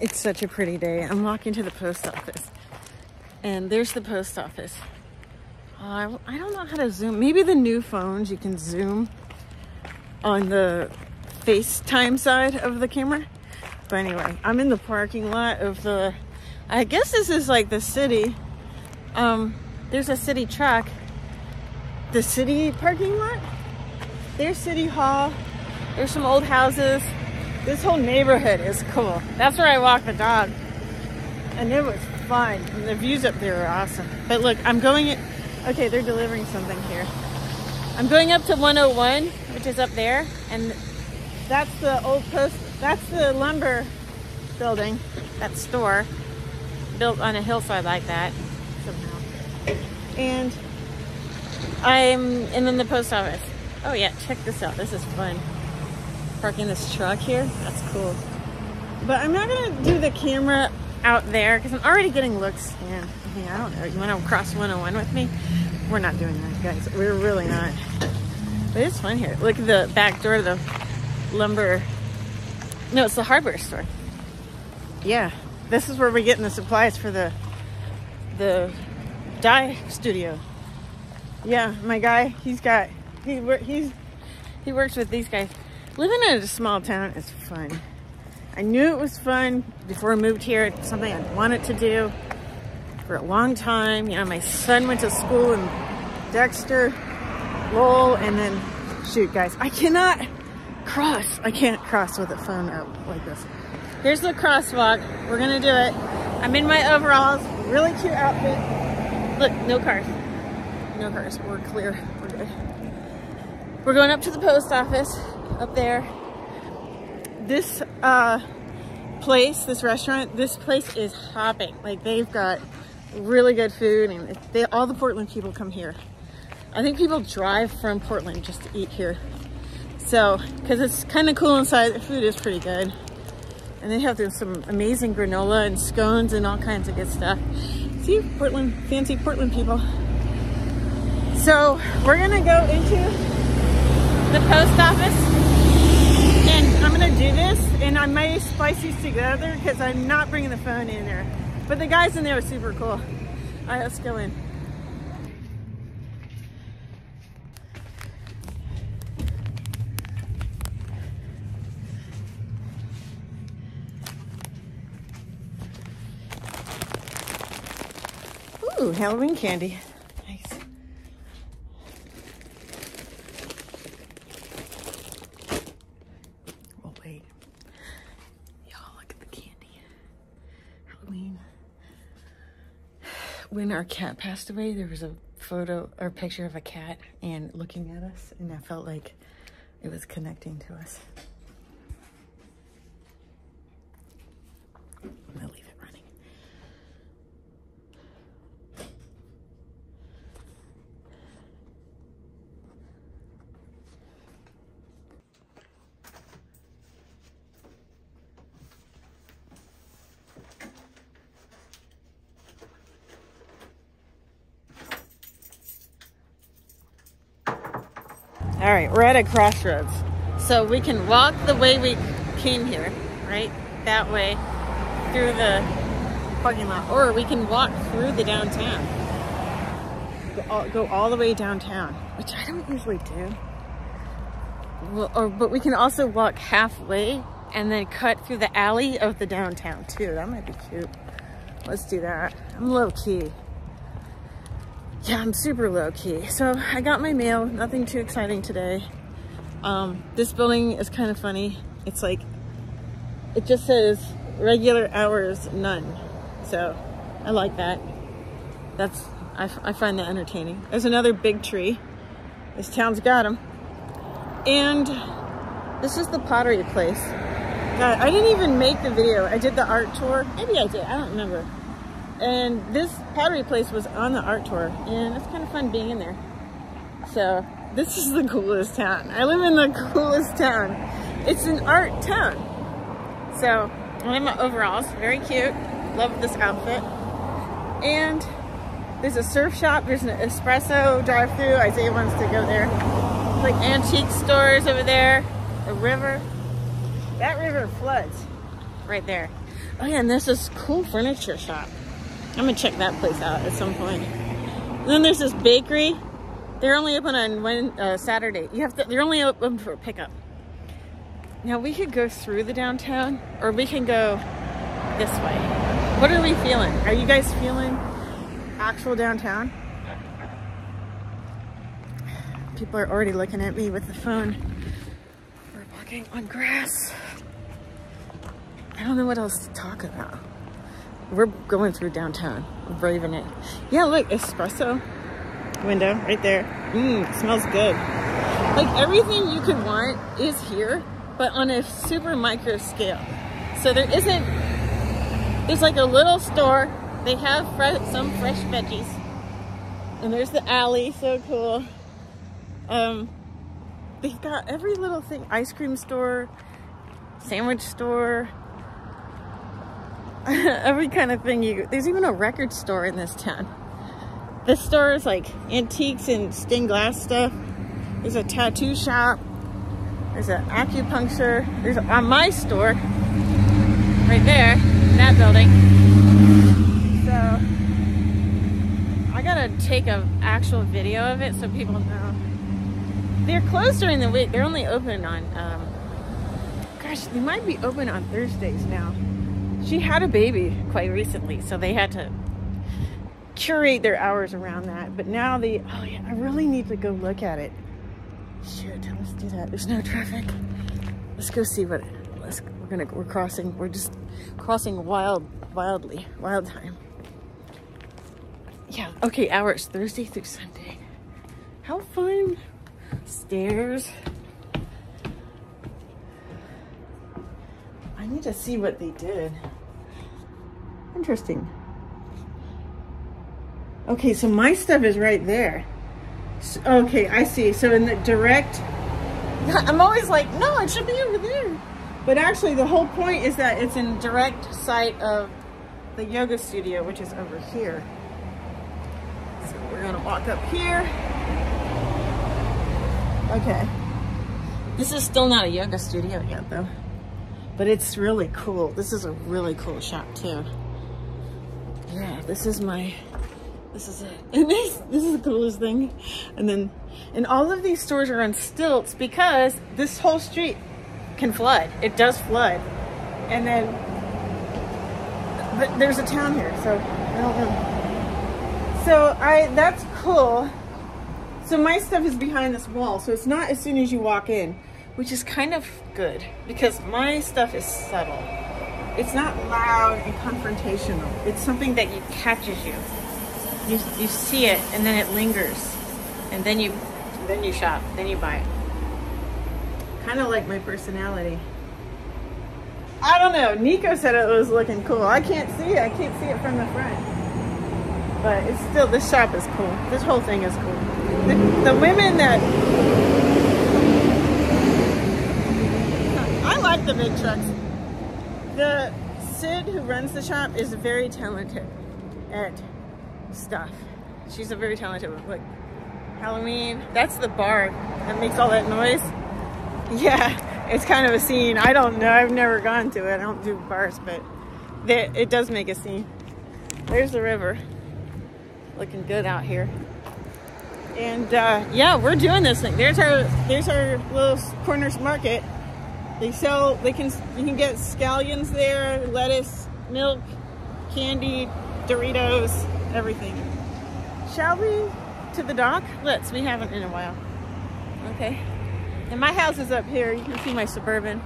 It's such a pretty day. I'm walking to the post office. And there's the post office. Uh, I don't know how to zoom. Maybe the new phones you can zoom on the FaceTime side of the camera. But anyway, I'm in the parking lot of the, I guess this is like the city. Um, there's a city truck. The city parking lot. There's City Hall. There's some old houses. This whole neighborhood is cool. That's where I walk the dog. And it was fun. And the views up there are awesome. But look, I'm going, okay, they're delivering something here. I'm going up to 101, which is up there. And that's the old post, that's the lumber building, that store, built on a hillside like that somehow. And I'm, and then the post office. Oh yeah, check this out. This is fun. Parking this truck here. That's cool. But I'm not gonna do the camera out there because I'm already getting looks. And mean, I don't know. You want to cross 101 with me? We're not doing that, guys. We're really not. But it's fun here. Look at the back door of the lumber. No, it's the hardware store. Yeah, this is where we're getting the supplies for the the dye studio. Yeah, my guy, he's got he he's he works with these guys. Living in a small town is fun. I knew it was fun before I moved here. It's something I wanted to do for a long time. You know, my son went to school in Dexter, Lowell, and then shoot, guys, I cannot cross. I can't cross with a phone out like this. Here's the crosswalk. We're gonna do it. I'm in my overalls, really cute outfit. Look, no cars. No cars. We're clear. We're good. We're going up to the post office up there. This uh, place, this restaurant, this place is hopping. Like they've got really good food and they, all the Portland people come here. I think people drive from Portland just to eat here. So, because it's kind of cool inside, the food is pretty good. And they have some amazing granola and scones and all kinds of good stuff. See, Portland, fancy Portland people. So, we're gonna go into the post office I'm gonna do this and I may splice these together because I'm not bringing the phone in there. But the guys in there are super cool. All right, let's go in. Ooh, Halloween candy. Nice. Well, wait. Y'all, look at the candy. Halloween. When our cat passed away, there was a photo or picture of a cat and looking at us, and I felt like it was connecting to us. I'm gonna leave it running. All right, we're at a crossroads. So we can walk the way we came here, right? That way through the parking lot. Or we can walk through the downtown. Go all, go all the way downtown, which I don't usually do. Well, or, but we can also walk halfway and then cut through the alley of the downtown too. That might be cute. Let's do that. I'm low key. Yeah, I'm super low key. So I got my mail, nothing too exciting today. Um, this building is kind of funny. It's like, it just says regular hours, none. So I like that. That's, I, I find that entertaining. There's another big tree. This town's got them. And this is the pottery place. God, I didn't even make the video. I did the art tour. Maybe I did, I don't remember. And this pottery place was on the art tour, and it's kind of fun being in there. So this is the coolest town. I live in the coolest town. It's an art town. So I'm in my overalls, very cute. Love this outfit. And there's a surf shop, there's an espresso drive-through. Isaiah wants to go there. Like antique stores over there, a river. That river floods right there. Oh yeah, and there's this cool furniture shop. I'm gonna check that place out at some point. And then there's this bakery. They're only open on when, uh, Saturday. You have to. They're only open for pickup. Now we could go through the downtown, or we can go this way. What are we feeling? Are you guys feeling actual downtown? People are already looking at me with the phone. We're walking on grass. I don't know what else to talk about. We're going through downtown. We're braving it. Yeah, look, espresso window right there. Mmm, smells good. Like everything you could want is here, but on a super micro scale. So there isn't, there's like a little store. They have fresh, some fresh veggies. And there's the alley, so cool. Um, they've got every little thing, ice cream store, sandwich store, every kind of thing you there's even a record store in this town. This store is like antiques and stained glass stuff. There's a tattoo shop. There's an acupuncture. There's a, on my store right there in that building. So I gotta take an actual video of it so people know. They're closed during the week. They're only open on um, gosh they might be open on Thursdays now she had a baby quite recently, so they had to curate their hours around that. But now the oh yeah, I really need to go look at it. Shoot, let's do that. There's no traffic. Let's go see what. Let's we're gonna we're crossing. We're just crossing wild, wildly, wild time. Yeah. Okay, hours Thursday through Sunday. How fun. Stairs. Need to see what they did. Interesting. Okay, so my stuff is right there. So, okay, I see. So in the direct, I'm always like, no, it should be over there. But actually the whole point is that it's in direct sight of the yoga studio, which is over here. So we're gonna walk up here. Okay. This is still not a yoga studio yet though but it's really cool. This is a really cool shop too. Yeah, this is my, this is it. And this, this is the coolest thing. And then, and all of these stores are on stilts because this whole street can flood. It does flood. And then, but there's a town here, so I don't know. So I, that's cool. So my stuff is behind this wall, so it's not as soon as you walk in which is kind of good because my stuff is subtle. It's not loud and confrontational. It's something that you catches you. You, you see it and then it lingers and then you then you shop, then you buy it. Kind of like my personality. I don't know. Nico said it was looking cool. I can't see it. I can't see it from the front. But it's still, this shop is cool. This whole thing is cool. The, the women that like the big trucks. The Sid who runs the shop is very talented at stuff. She's a very talented one. Like Halloween, that's the bar that makes all that noise. Yeah, it's kind of a scene. I don't know. I've never gone to it. I don't do bars, but they, it does make a scene. There's the river. Looking good out here. And uh, yeah, we're doing this thing. There's our there's our little corners market. They sell, they can, you can get scallions there, lettuce, milk, candy, Doritos, everything. Shall we to the dock? Let's, we haven't in a while. Okay. And my house is up here. You can see my Suburban.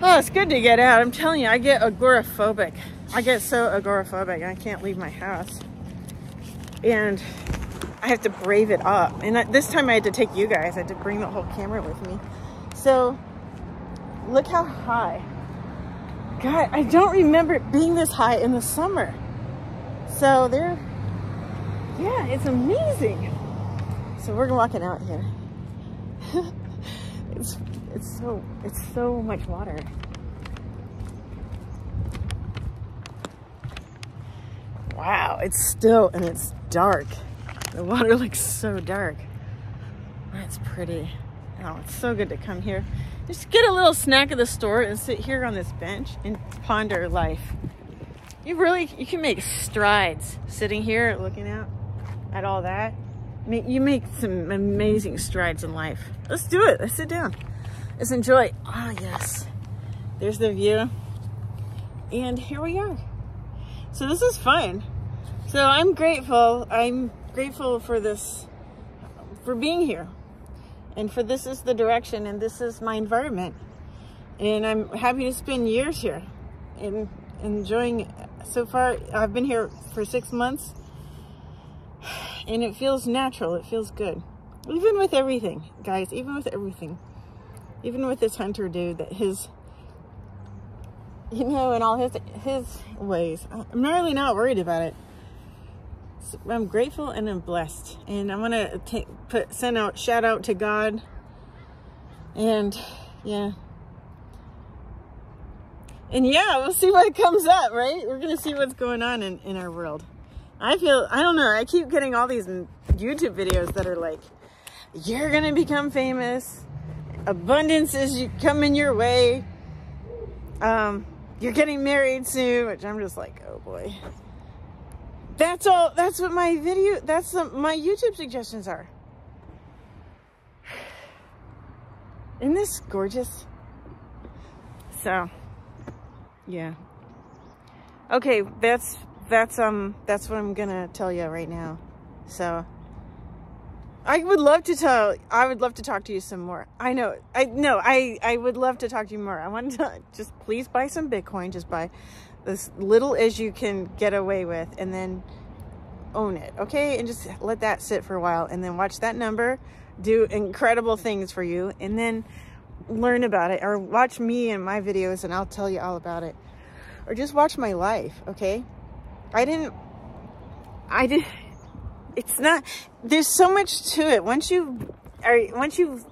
Oh, it's good to get out. I'm telling you, I get agoraphobic. I get so agoraphobic, I can't leave my house. And I have to brave it up. And this time I had to take you guys. I had to bring the whole camera with me. So look how high. God, I don't remember it being this high in the summer. So there, yeah, it's amazing. So we're walking out here. it's it's so it's so much water. Wow, it's still and it's dark. The water looks so dark. That's pretty. Oh, it's so good to come here. Just get a little snack at the store and sit here on this bench and ponder life. You really, you can make strides sitting here looking out at all that. You make some amazing strides in life. Let's do it. Let's sit down. Let's enjoy. Ah, oh, yes. There's the view. And here we are. So this is fun. So I'm grateful. I'm grateful for this, for being here. And for this is the direction and this is my environment. And I'm happy to spend years here and enjoying so far. I've been here for six months and it feels natural. It feels good. Even with everything, guys, even with everything. Even with this hunter dude that his you know, in all his his ways. I'm really not worried about it. I'm grateful and I'm blessed, and I'm gonna put send out shout out to God, and yeah, and yeah, we'll see what comes up. Right, we're gonna see what's going on in in our world. I feel I don't know. I keep getting all these YouTube videos that are like, you're gonna become famous. Abundance is coming your way. Um, you're getting married soon, which I'm just like, oh boy. That's all, that's what my video, that's the, my YouTube suggestions are. Isn't this gorgeous? So, yeah. Okay, that's, that's, um, that's what I'm gonna tell you right now. So, I would love to tell, I would love to talk to you some more. I know, I no, I, I would love to talk to you more. I want to just please buy some Bitcoin, just buy as little as you can get away with and then own it. Okay. And just let that sit for a while and then watch that number do incredible things for you and then learn about it or watch me and my videos and I'll tell you all about it or just watch my life. Okay. I didn't, I did, it's not there's so much to it once you are once you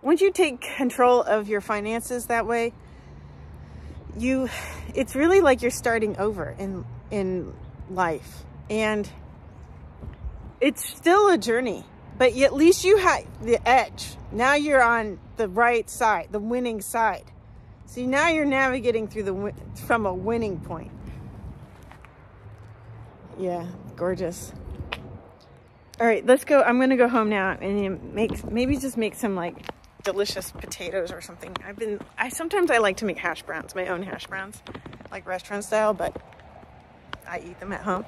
once you take control of your finances that way you it's really like you're starting over in in life and it's still a journey but at least you have the edge now you're on the right side the winning side see now you're navigating through the from a winning point yeah, gorgeous. All right, let's go. I'm to go home now and make, maybe just make some like delicious potatoes or something. I've been, I sometimes I like to make hash browns, my own hash browns, like restaurant style, but I eat them at home.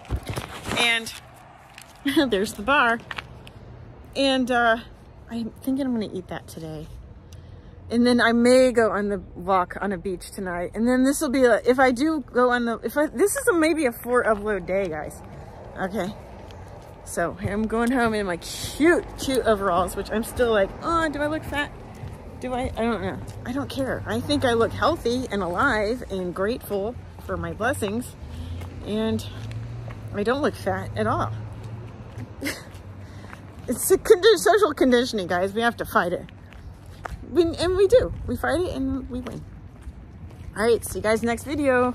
And there's the bar. And uh, I'm thinking I'm going to eat that today. And then I may go on the walk on a beach tonight. And then this will be, a, if I do go on the, if I, this is a, maybe a four upload day, guys. Okay. So I'm going home in my cute, cute overalls, which I'm still like, oh, do I look fat? Do I? I don't know. I don't care. I think I look healthy and alive and grateful for my blessings. And I don't look fat at all. it's a condi social conditioning, guys. We have to fight it we, and we do. We fight it and we win. All right, see you guys next video.